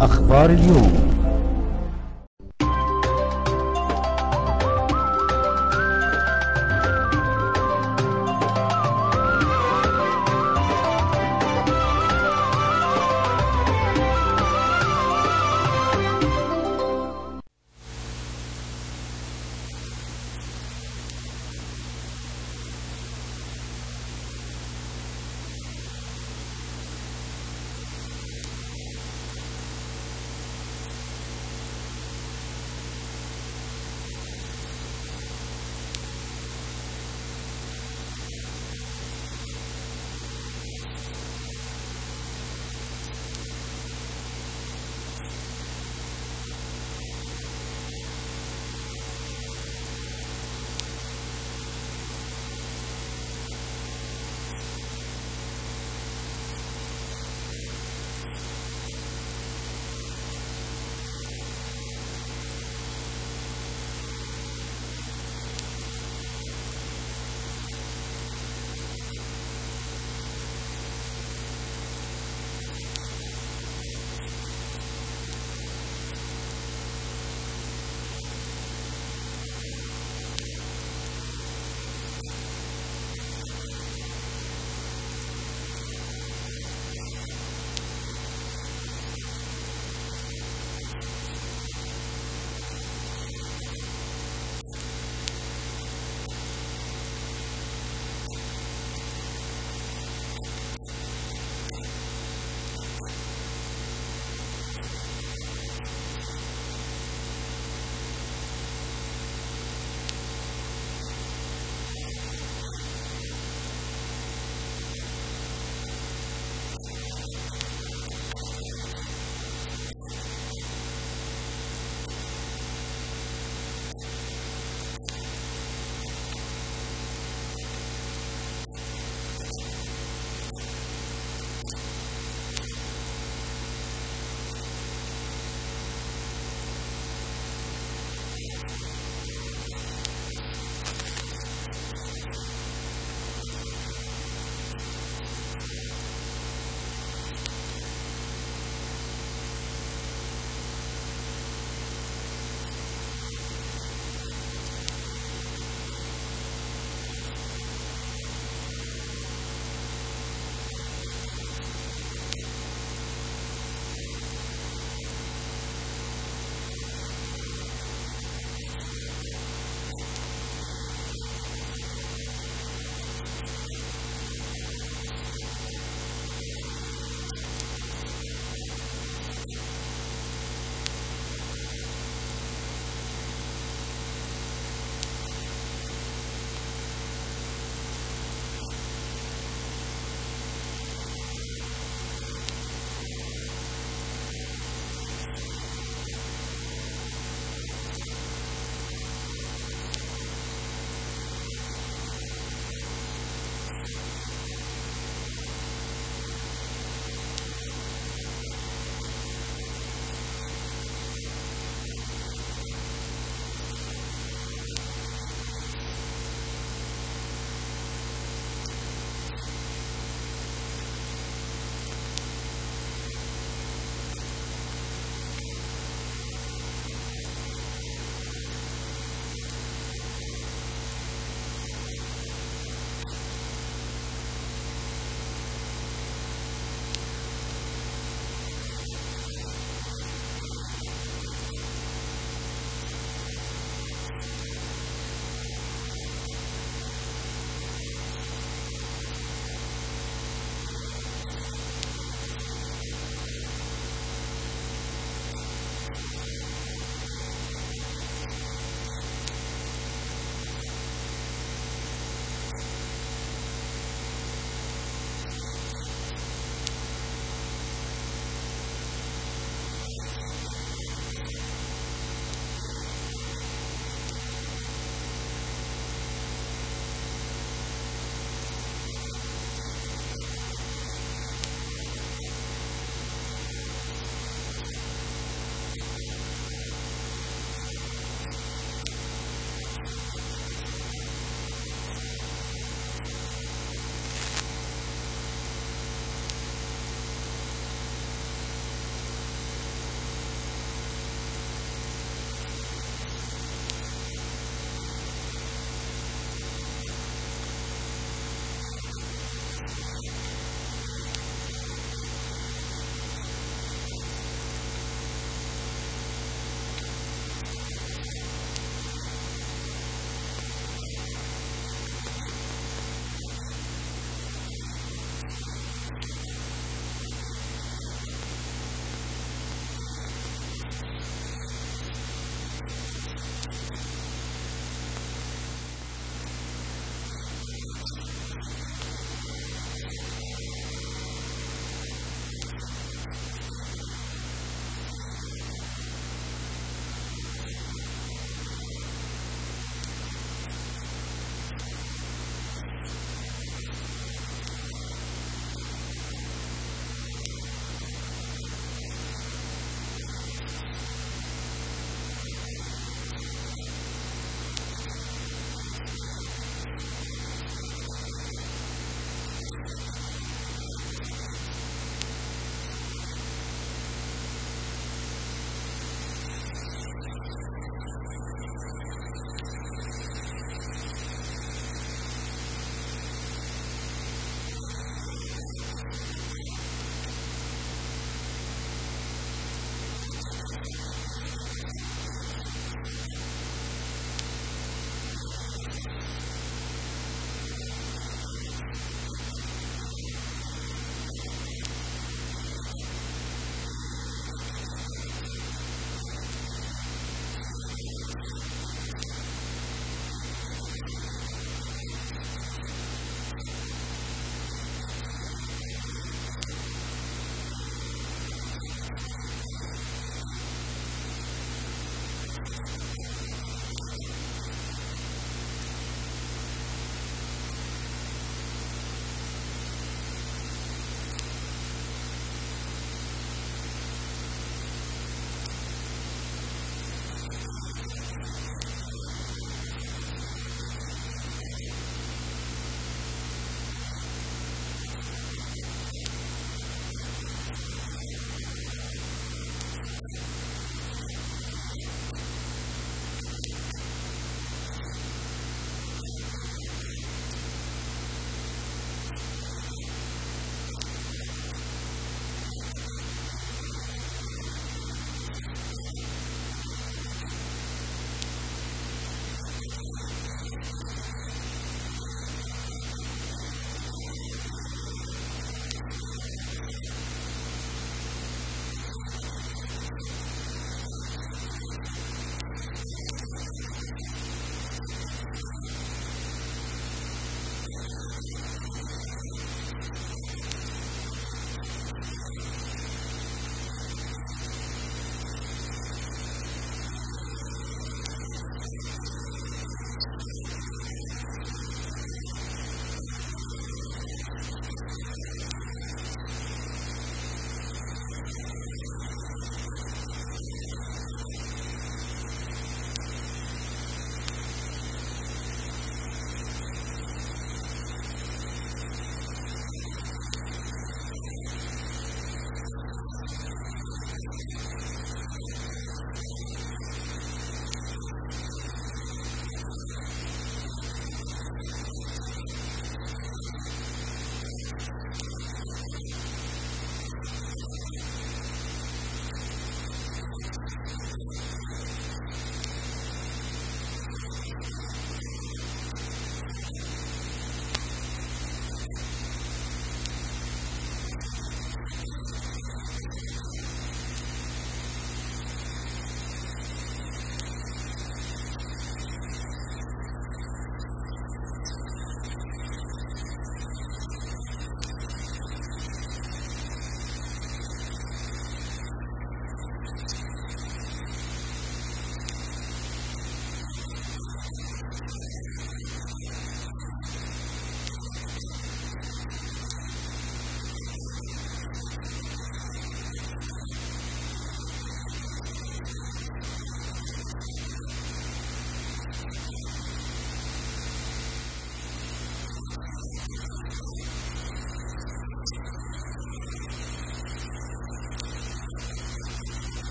أخبار اليوم.